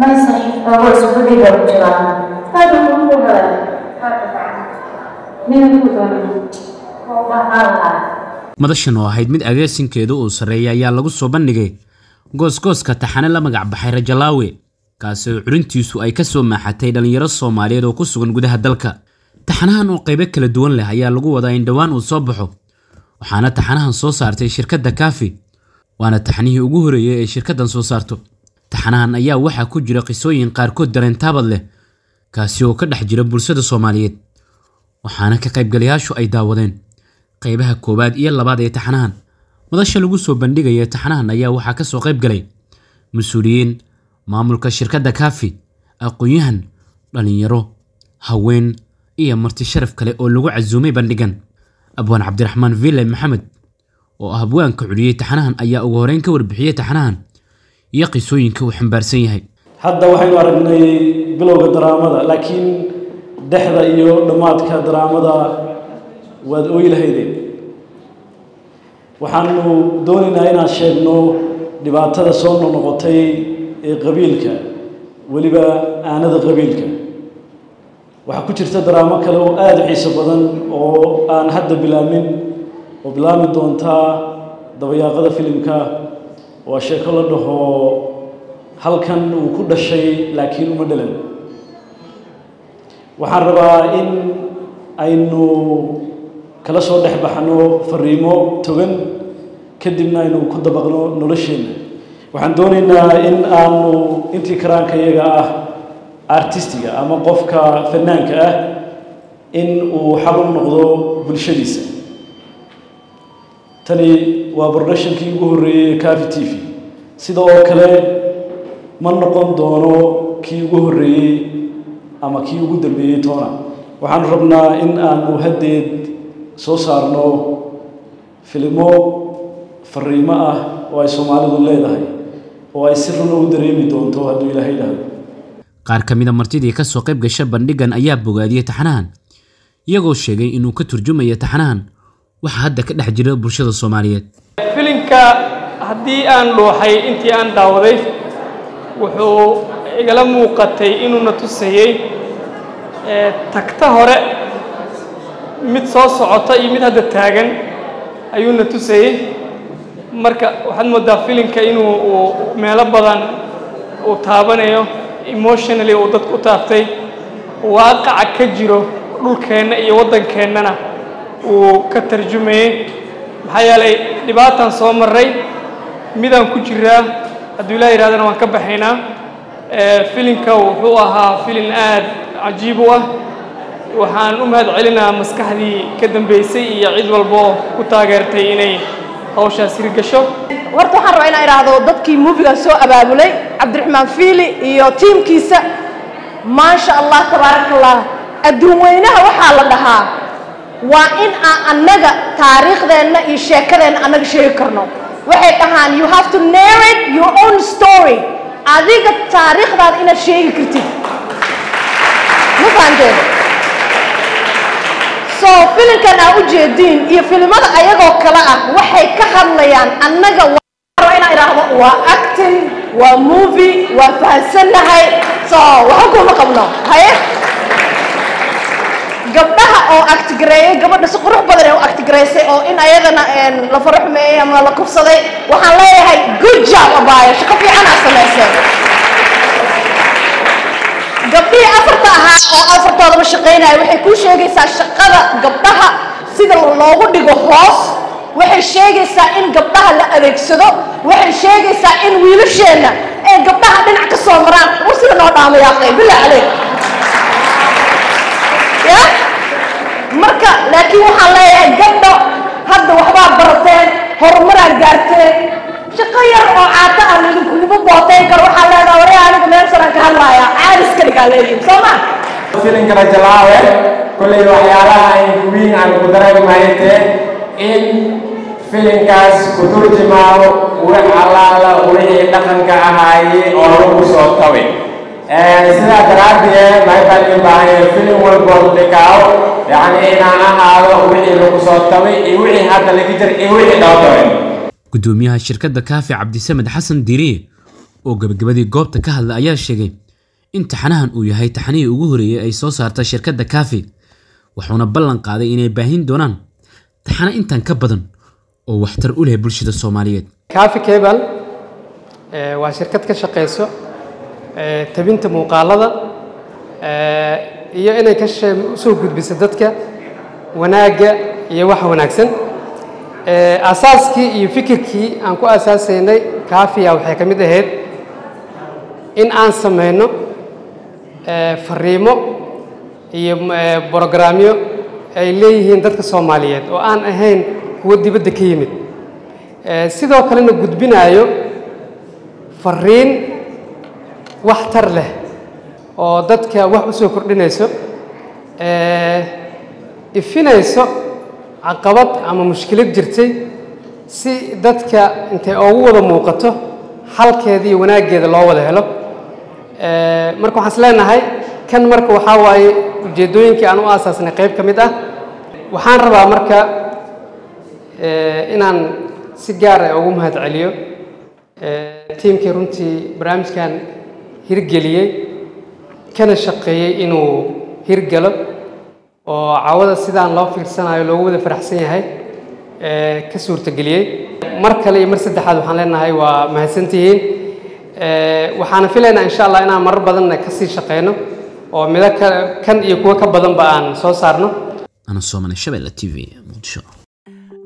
saxiifkaago isku dhiga ku jiraan hada ku hela ninanku doona oo baxaalaha madashan oo ahayd mid agaasinkeedu uu sarreeyay ayaa lagu soo bandhigay. Goosgooska taxane la magac baxay rajalaawe kaasi oo curintiisu ay ka soo maaxatay dhallinyaro soomaaliyeed oo ku sugan gudaha dalka. Taxanahan oo qaybo kala duwan leh ayaa lagu wadaa in dhowaan uu soo baxo waxaana taxanahan soo saartay shirkadda kaafi waana taxanihii ugu horeeyey ee shirkaddan soo saarto taxanahan ayaa waxaa ku jira qisooyin qaarkood dareentaabad leh kaasi oo ka dhex jira bulshada soomaaliyeed. Waxaana ka qaybgalayaashu ay daawadeen qaybaha koowaad iyo labaad ee taxanahan madasha lagu soo bandhigaya taxanahan ayaa waxaa ka soo qayb galay mas'uuliyiin maamulka shirkadda kaafi aqoon-yahan dhallinyaro haween iyo marti sharaf kale oo lagu casuumay bandhigan. Abwaan cabdiraxmaan ville maxamed oo ah abwaanka culiyey taxanahan ayaa ugu horeyn ka warbixiyey taxanahan iyo qisooyinka uu xambaarsan yahay. Hadda waxaynu aragnay bilowga daraamada laakiin dhexda iyo dhammaadka daraamada waad ooyi lahaydeen. Waxaanu doonaynaa inaan sheegno dhibaatada soo noqnoqotay ee qabiilka weliba aanada qabiilka. Waxaa ku jirta daraamo kale oo aada u xiiso badan oo aan hadda bilaamin oo bilaami doontaa dabayaaqada filimka waa sheeko la dhaho halkan uu ku dhashay laakiin uma dhalan. Waxaan rabaa in aynu kala soo dhex baxno fariimo togan kadibna aynu ku dabaqno nolosheenna. Waxaan doonaynaa in aanu intii karaanka iyaga ah artistiga ama qofka fanaanka ah in uu xal u noqdo bulshadiisa tani waa productionkii ugu horreeyey ee cafi t v. Sida oo kale ma noqon doono kii ugu horreeyey ama kii ugu dambeeyey toona. Waxaanu rabnaa in aanu haddeed soo saarno filimo fariimo ah oo ay soomaalidu leedahay oo ay si run ugu dareemi doonto hadduu ilaahay dhahdo qaar ka mida martidii ka soo qayb gasha bandhigan ayaa bogaadiyey taxanahan iyagoo sheegay inuu ka turjumayo taxanahan waxa hadda ka dhex jira bulshada soomaaliyeed. Filimka haddii aan dhuuxay intii aan daawaday wuxuu igala muuqatay inuuna tusayey tagta hore mid soo socota iyo mid hadda taagan ayuuna tusayey marka waxaad moodaa filimka inuu uu meelo badan uu taabanayo emotionally uu dadku u taabtay. Waaqaca ka jiro dhulkeenna iyo waddankeennana uu ka tarjumayey maxaa yeelay dhibaataan soo marray. Midaan ku jiraa hadduu ilaa yidhahdana waan ka baxaynaa filimka wuxuu ahaa filin aad cajiib u ah. Waxaan u mahad celinayaa maskaxdii ka dambeysay iyo cid walba oo ku taageertay inay hawshaas hirgasho horta waxaan rabaa inaan idhaahdo dadkii muufigan soo abaabulay cabdiraxmaan fiili iyo tiimkiisa maasha allah tabaaraka allah waxaa la dhahaa waa in aan annaga taariikhdeenna iyo sheekadeenna annaga sheegi karno. Waxay dhahaan you have to narrate your own story. Adiga taariikhdaada inaad sheegi kartid. Ma fahanteen? So filimkan aa u jeediin iyo filimada ayagoo kale ah waxay ka hadlayaan annaga waa inaan idhaahdo waa acting waa movie waa fahansannahay so waxa kuma qabno haye gabdhaha oo actigareeyay gabadha si qurux badan ee u actigaraysay oo in ayadana la faraxumeeyey ama la kufsaday waxaan leeyahay good job abaayo shaqo fiican aa samaysay gabdhihii afarta ahaa oo afartoodaba shaqaynaya waxay kuu sheegaysaa shaqada gabdhaha sida loogu dhigo hoos waxay sheegaysaa in gabdhaha la adeegsado waxay sheegaysaa in wiilasheenna ee gabdhaha dhinac ka soo maraan usila noo dhaamayaaqay bilaa caleyk marka laakiin waxaan leeyahay gabdho hadda waxbaa barateen horumaraa gaarteen. Shaqo yar oo caata aan idinkuguma booteyn karo waxaa leedaha waree anigu meel sanaan ka hadlaaya caalis kaligaa leeyihiin soo ma? Filinka rajalaawe kolley waxyaalaha ay gubiin aan ku dareemi mahaytee in filinkaas ku turjumaamo wix allaala wixii dhaqanka ahaayey oo lagu soo tabi sidaa daraaddeed maxay baan ii baahanya filim walbood dhikaawo yacni inaan ahaado wixii lagu soo tabay iyo wixii hadda laga jiray iyo wixii dhowdabay gudoomiyaha shirkadda kaafi cabdisamed xasan diiriye oo gebagabadii goobta ka hadla ayaa sheegay in taxanahan uu yahay taxanihii ugu horeeyey ay soo saarta shirkadda kaafi. Wuxuuna ballan qaaday inay baahin doonaan taxano intan ka badan oo waxtar u leh bulshada soomaaliyeed. Kaafi cable eh, waa shirkad ka shaqeyso eh, tabinta muuqaalada iyo inay ka u soo gudbiso dadka wanaagga iyo waxa wanaagsan. Asaaskii iyo fikirkii aan ku asaasaynay kaafiya waxay ka mid ahayd in aan sameyno eh, fariimo iyo brogramyo ay leeyihiin dadka soomaaliyeed oo aan ahayn kuwo dibadda ka yimid. Sidoo kalena gudbinaayo fariin waxtar leh oo dadka wax u soo kordhinayso ifinayso caqabad ama mushkilad jirtay si dadka intay ugu wada muuqato xalkeeda iyo wanaaggeeda loo wada helo. Marka waxaan is leenahay kan marka waxaa waaye ujeeddooyinkii aan u aasaasnay qayb ka mid ah waxaan rabaa marka inaan si gaar ah ugu mahad tiimkii runtii barnaamijkan hirgeliyey kana shaqeeyey inuu hirgalo oo cawada sidaan loo fiirsanayo loogu wada faraxsan yahay ka suurtageliyey. Mar kale iyo mar saddexaad waxaan leenahay waa mahadsantihiin. Waxaana filaynaa insha allah inaan marar badanna ka sii shaqeyno oo mido ka kan iyo kuwo ka badanba aan soo saarno. Ana soomane shabelle t v muqdisho